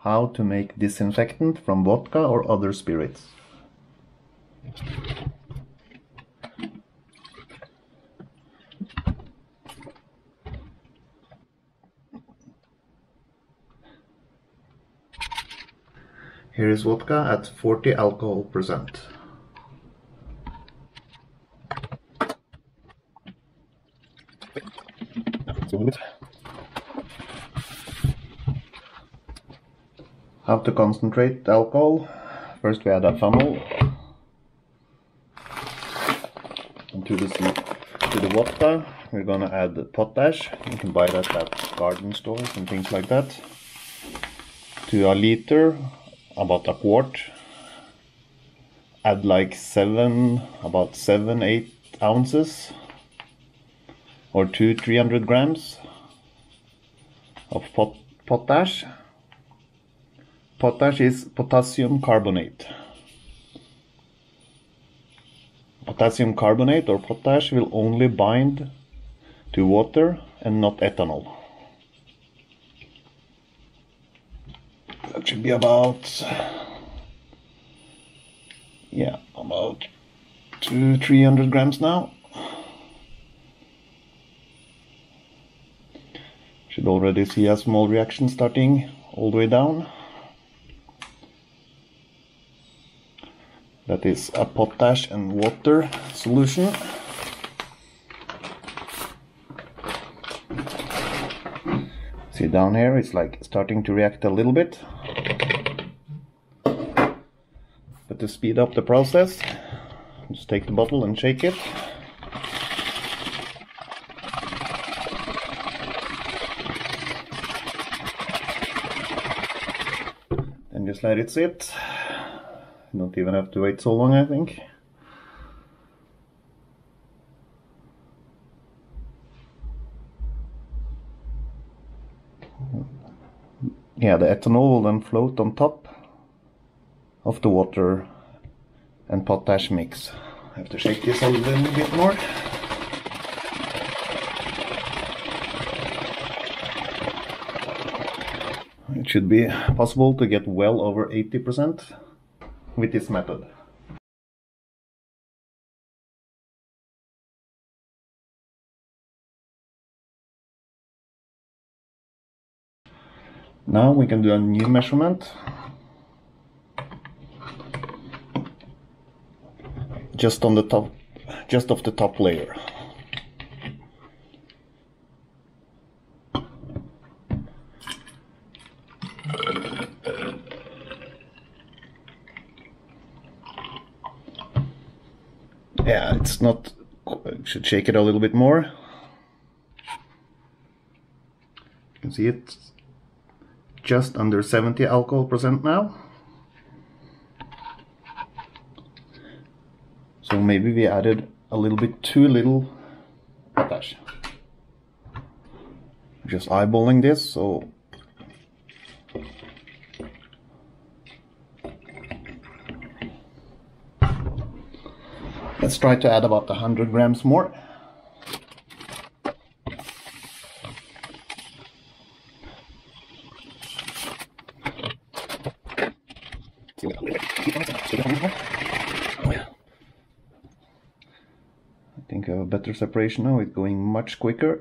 how to make disinfectant from vodka or other spirits. Here is vodka at 40 alcohol percent. How to concentrate alcohol. First we add a funnel and to the to the we're gonna add potash. You can buy that at garden stores and things like that. To a liter, about a quart. Add like seven, about seven, eight ounces or two, three hundred grams of pot potash. Potash is potassium carbonate. Potassium carbonate or potash will only bind to water and not ethanol. That should be about, yeah, about two, three hundred grams now. Should already see a small reaction starting all the way down. That is a potash and water solution. See down here, it's like starting to react a little bit. But to speed up the process, just take the bottle and shake it. And just let it sit. Don't even have to wait so long, I think. Yeah, the ethanol will then float on top of the water and potash mix. I have to shake this a little bit more. It should be possible to get well over 80% with this method. Now we can do a new measurement. Just on the top, just off the top layer. Yeah, it's not, should shake it a little bit more. You can see it just under 70 alcohol percent now. So maybe we added a little bit too little potash. Just eyeballing this, so let's try to add about 100 grams more. I think I have a better separation now, it's going much quicker.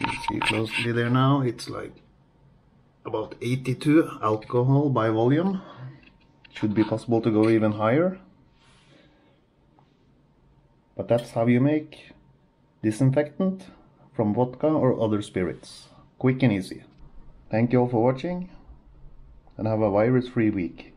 You see closely there now, it's like about 82 alcohol by volume. Should be possible to go even higher. But that's how you make disinfectant from vodka or other spirits. Quick and easy. Thank you all for watching and have a virus-free week.